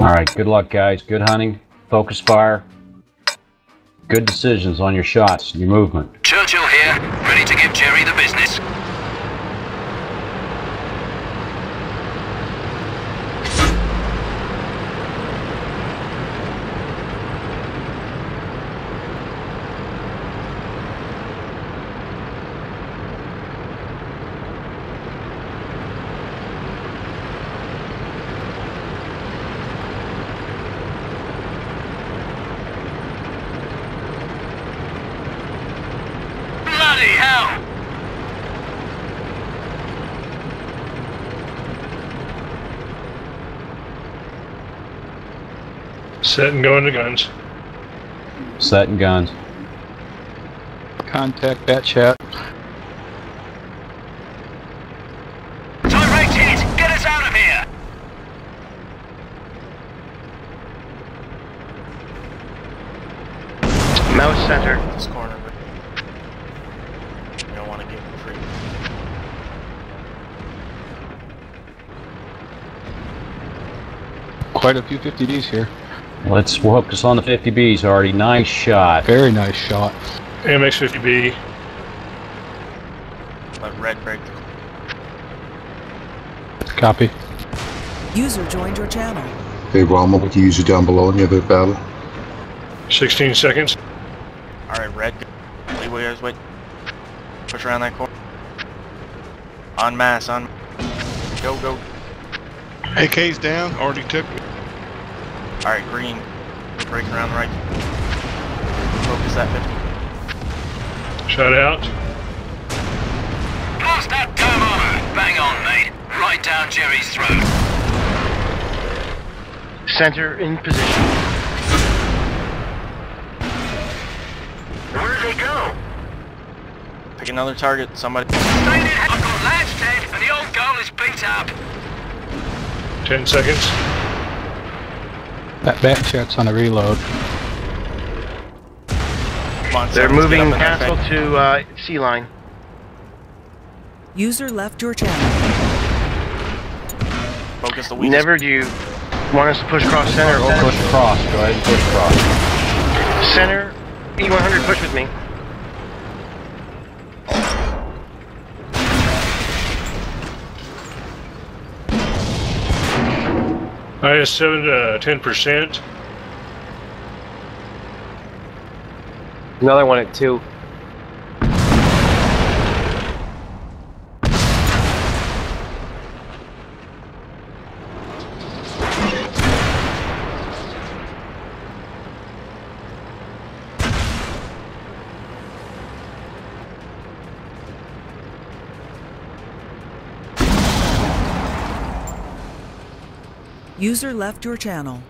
All right, good luck, guys. Good hunting. Focus fire. Good decisions on your shots, your movement. Churchill here, ready to give Jerry the business. Bloody hell! Set and go into guns. Set and guns. Contact that chat. Direct hit! Get us out of here! Maus center. This corner. but You don't want to give him free. Quite a few 50Bs here. Let's focus on the 50Bs, already. Nice shot. Very nice shot. AMX 50B. Let red break Copy. User joined your channel. Hey, Rom, with the user down below in the other battle. 16 seconds. Alright, red. go. Leeway is wait. Push around that corner. On mass, on. Go, go. AK's down, already took. it. Alright, green. Break around the right. Focus that 50. Shot out. Pass that damn armor! Bang on, mate. Right down Jerry's throat. Center in position. Where'd they go? Pick another target. Somebody. I've got lads dead, and the old goal is beat up. 10 seconds. That back chat's on a reload. Come on, They're moving up castle to uh, C line. User left your channel. Focus the weakest. Never do you want us to push across center or Push across. Go ahead and push across. center. E100 push with me. IS 7 to 10%. Another one at two. User left your channel.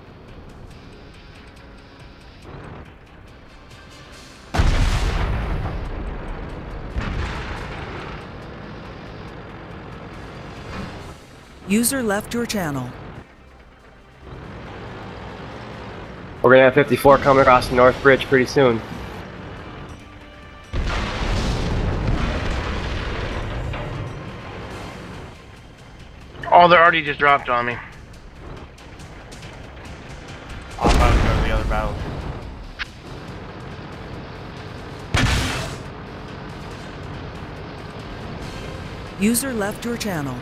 User left your channel. We're gonna have 54 coming across the North Bridge pretty soon. Oh, they're already just dropped on me. Battle. User left your channel.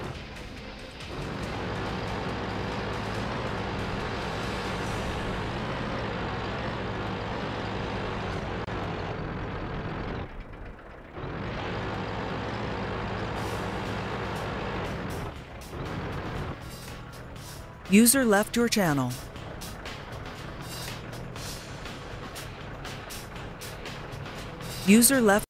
User left your channel. User left